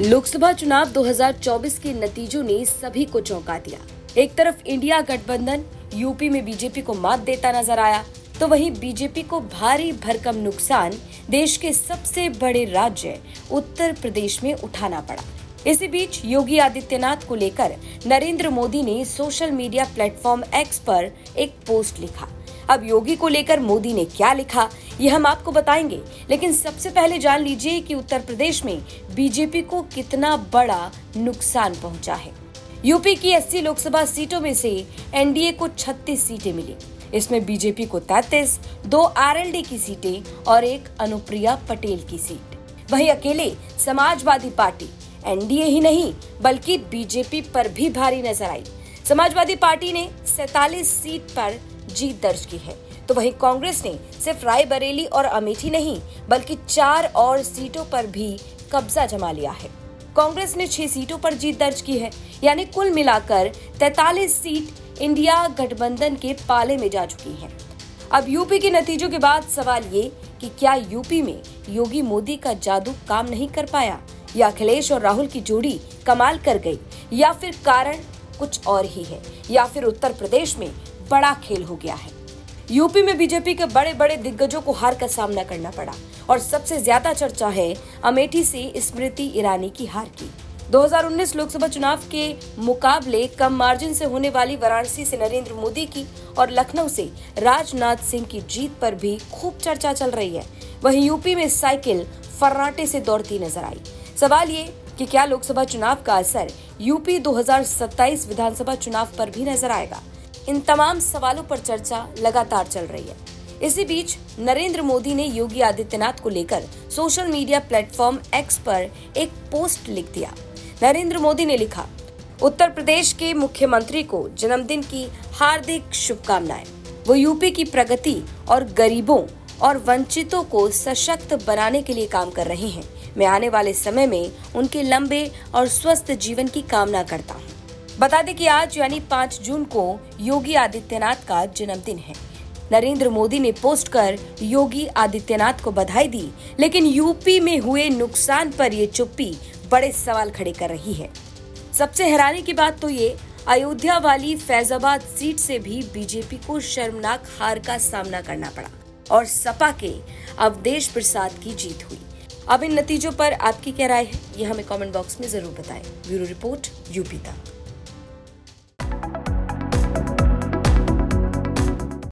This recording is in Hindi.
लोकसभा चुनाव 2024 के नतीजों ने सभी को चौंका दिया। एक तरफ़ इंडिया गठबंधन, यूपी में बीजेपी को मात देता नज़र आया तो वहीं बीजेपी को भारी भरकम नुकसान देश के सबसे बड़े राज्य उत्तर प्रदेश में उठाना पड़ा। इसी बीच योगी आदित्यनाथ को लेकर नरेंद्र मोदी ने सोशल मीडिया प्लेटफॉर्म एक्स पर एक पोस्ट लिखा। अब योगी को लेकर मोदी ने क्या लिखा ये हम आपको बताएँगे। लेकिन सबसे पहले जान लीजिए कि उत्तर प्रदेश में बीजेपी को कितना बड़ा नुकसान पहुँचा है। यूपी की 80 लोकसभा सीटों में से एनडीए को 36 सीटें मिली। इसमें बीजेपी को 33, दो आरएलडी की सीटें और एक अनुप्रिया पटेल की सीट। वहीं अकेले समाजवादी पार्टी एनडीए ही नहीं बल्कि बीजेपी पर भी भारी नज़र आई। समाजवादी पार्टी ने सैतालीस सीट पर जीत दर्ज की है। तो वहीं कांग्रेस ने सिर्फ़ रायबरेली और अमेठी नहीं, बल्कि चार और सीटों पर भी कब्जा जमा लिया है। कांग्रेस ने छह सीटों पर जीत दर्ज की है। यानी कुल मिलाकर 43 सीट इंडिया गठबंधन के पाले में जा चुकी हैं। अब यूपी के नतीजों के बाद सवाल ये कि क्या यूपी में योगी मोदी का जादू काम नहीं कर पाया? या अखिलेश और राहुल की जोड़ी कमाल कर गई? या फिर कारण कुछ और ही है? या फिर उत्तर प्रदेश में बड़ा खेल हो गया है। यूपी में बीजेपी के बड़े बड़े दिग्गजों को हार का सामना करना पड़ा और सबसे ज़्यादा चर्चा है अमेठी से स्मृति ईरानी की हार की। 2019 लोकसभा चुनाव के मुकाबले कम मार्जिन से होने वाली वाराणसी से नरेंद्र मोदी की और लखनऊ से राजनाथ सिंह की जीत पर भी खूब चर्चा चल रही है। वहीं यूपी में साइकिल फर्राटे से दौड़ती नज़र आई। सवाल ये कि क्या लोकसभा चुनाव का असर यूपी 2027 विधानसभा चुनाव पर भी नज़र आएगा? इन तमाम सवालों पर चर्चा लगातार चल रही है। इसी बीच नरेंद्र मोदी ने योगी आदित्यनाथ को लेकर सोशल मीडिया प्लेटफॉर्म एक्स पर एक पोस्ट लिख दिया। नरेंद्र मोदी ने लिखा, उत्तर प्रदेश के मुख्यमंत्री को जन्मदिन की हार्दिक शुभकामनाएँ। वो यूपी की प्रगति और गरीबों और वंचितों को सशक्त बनाने के लिए काम कर रहे हैं। मैं आने वाले समय में उनके लंबे और स्वस्थ जीवन की कामना करता हूँ। बता दें कि आज यानी 5 जून को योगी आदित्यनाथ का जन्मदिन है। नरेंद्र मोदी ने पोस्ट कर योगी आदित्यनाथ को बधाई दी, लेकिन यूपी में हुए नुकसान पर ये चुप्पी बड़े सवाल खड़े कर रही है। सबसे हैरानी की बात तो ये, अयोध्या वाली फैजाबाद सीट से भी बीजेपी को शर्मनाक हार का सामना करना पड़ा और सपा के अवधेश प्रसाद की जीत हुई। अब इन नतीजों पर आपकी क्या राय है, ये हमें कमेंट बॉक्स में ज़रूर बताएँ। ब्यूरो रिपोर्ट, यूपी तक।